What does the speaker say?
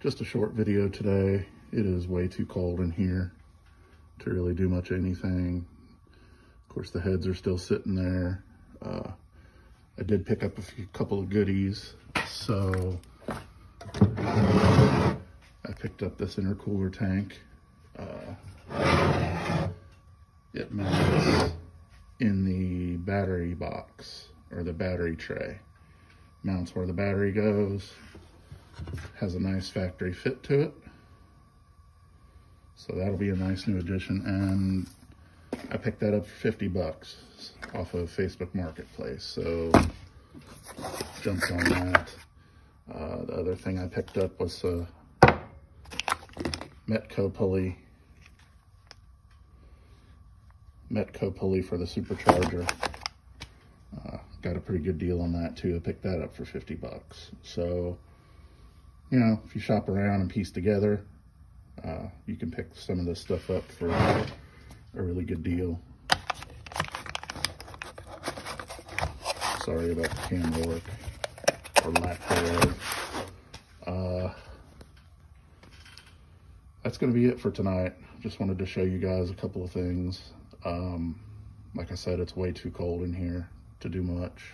just a short video today. It is way too cold in here to really do much anything. Of course, the heads are still sitting there. Uh, I did pick up a few couple of goodies. So I picked up this intercooler tank. Uh, it mounts in the battery box or the battery tray. Mounts where the battery goes. Has a nice factory fit to it. So that'll be a nice new addition. And I picked that up for 50 bucks off of Facebook Marketplace. So jumped on that. Uh, the other thing I picked up was a Metco pulley. Metco pulley for the supercharger. Uh, got a pretty good deal on that too. I picked that up for 50 bucks. So, you know, if you shop around and piece together, uh, you can pick some of this stuff up for a really good deal. Sorry about the camera work or lack thereof. Uh, that's going to be it for tonight. Just wanted to show you guys a couple of things. Um, like I said, it's way too cold in here to do much.